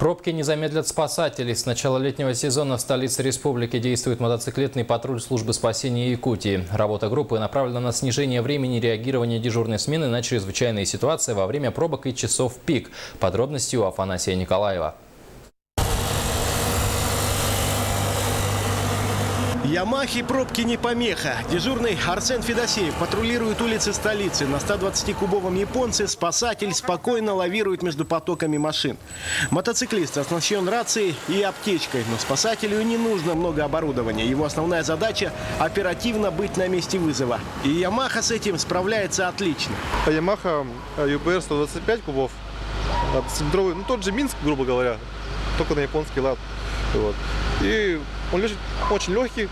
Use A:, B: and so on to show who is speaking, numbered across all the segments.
A: Пробки не замедлят спасателей. С начала летнего сезона в столице республики действует мотоциклетный патруль службы спасения Якутии. Работа группы направлена на снижение времени реагирования дежурной смены на чрезвычайные ситуации во время пробок и часов пик. Подробности у Афанасия Николаева.
B: Ямахи пробки не помеха. Дежурный Арсен Федосеев патрулирует улицы столицы. На 120-кубовом японце спасатель спокойно лавирует между потоками машин. Мотоциклист оснащен рацией и аптечкой, но спасателю не нужно много оборудования. Его основная задача – оперативно быть на месте вызова. И Ямаха с этим справляется отлично.
C: Ямаха UPR 125 кубов, цилиндровый, ну тот же Минск, грубо говоря, только на японский лад. Вот. И он лежит очень легкий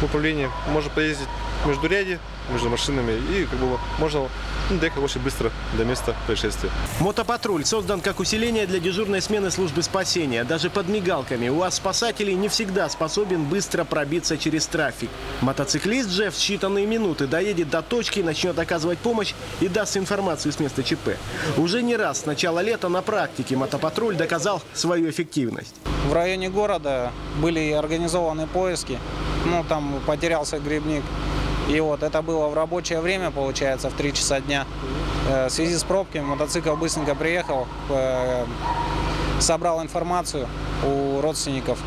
C: в управлении, можно поездить между ряди, между машинами и как бы можно ну, доехать очень быстро до места происшествия.
B: Мотопатруль создан как усиление для дежурной смены службы спасения. Даже под мигалками у вас спасателей не всегда способен быстро пробиться через трафик. Мотоциклист же в считанные минуты доедет до точки, начнет оказывать помощь и даст информацию с места ЧП. Уже не раз с начала лета на практике мотопатруль доказал свою эффективность.
D: В районе города были организованы поиски. Ну, там потерялся грибник. И вот это было в рабочее время, получается, в 3 часа дня. Э, В связи с пробками мотоцикл быстренько приехал, э, собрал информацию у родственников.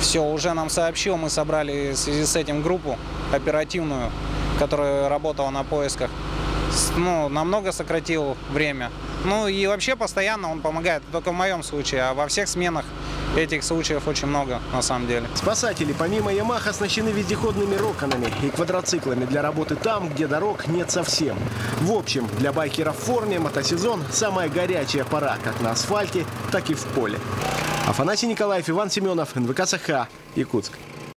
D: Все, уже нам сообщил, мы собрали в связи с этим группу оперативную, которая работала на поисках. Ну, намного сократил время. Ну и вообще постоянно он помогает, только в моем случае, а во всех сменах этих случаев очень много на самом деле.
B: Спасатели помимо Ямах оснащены вездеходными роконами и квадроциклами для работы там, где дорог нет совсем. В общем, для байкеров в форме мотосезон – самая горячая пора как на асфальте, так и в поле. Афанасий Николаев, Иван Семенов, НВК «Саха», Якутск.